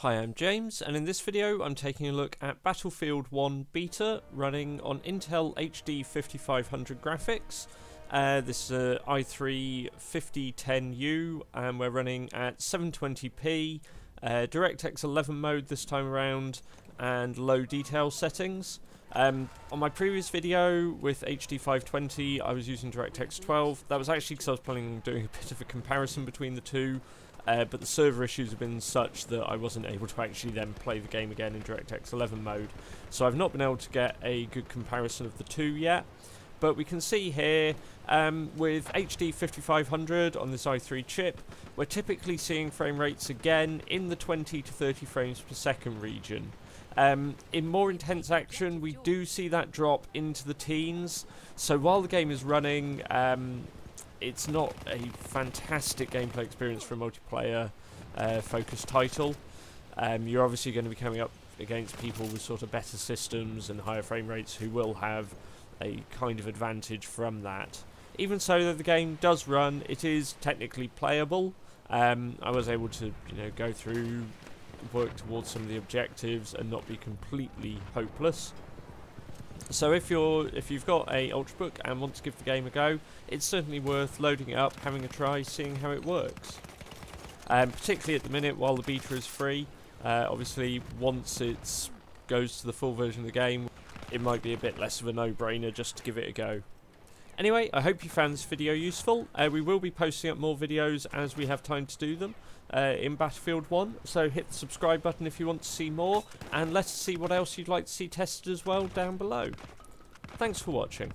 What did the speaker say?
Hi, I'm James, and in this video I'm taking a look at Battlefield 1 Beta running on Intel HD 5500 graphics. Uh, this is i3 5010U, and we're running at 720p, uh, DirectX 11 mode this time around, and low detail settings. Um, on my previous video with HD 520 I was using DirectX 12, that was actually because I was planning on doing a bit of a comparison between the two, uh, but the server issues have been such that I wasn't able to actually then play the game again in DirectX 11 mode. So I've not been able to get a good comparison of the two yet. But we can see here um, with HD 5500 on this i3 chip, we're typically seeing frame rates again in the 20 to 30 frames per second region. Um, in more intense action, we do see that drop into the teens. So while the game is running, um, it's not a fantastic gameplay experience for a multiplayer uh, focused title. Um, you're obviously going to be coming up against people with sort of better systems and higher frame rates who will have a kind of advantage from that. Even so, though the game does run, it is technically playable. Um, I was able to, you know, go through, work towards some of the objectives, and not be completely hopeless. So if you're if you've got a Ultrabook and want to give the game a go, it's certainly worth loading it up, having a try, seeing how it works. Um, particularly at the minute while the beta is free. Uh, obviously, once it goes to the full version of the game, it might be a bit less of a no-brainer just to give it a go. Anyway, I hope you found this video useful. Uh, we will be posting up more videos as we have time to do them uh, in Battlefield 1, so hit the subscribe button if you want to see more, and let us see what else you'd like to see tested as well down below. Thanks for watching.